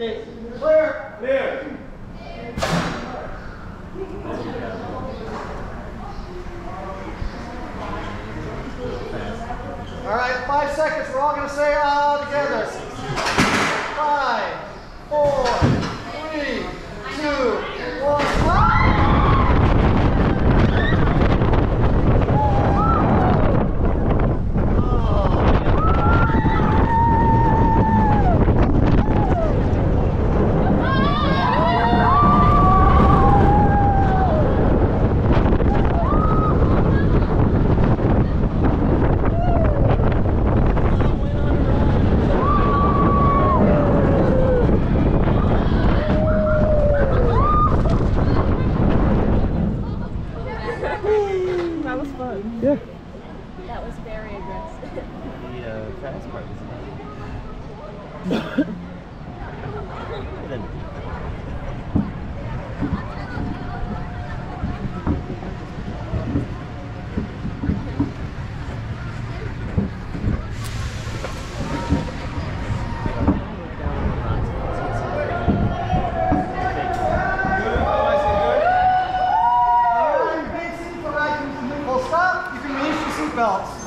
Clear. Clear. All right, five seconds. We're all going to say ah together. That was fun. Yeah. That was very aggressive. The uh, fast part was then belts.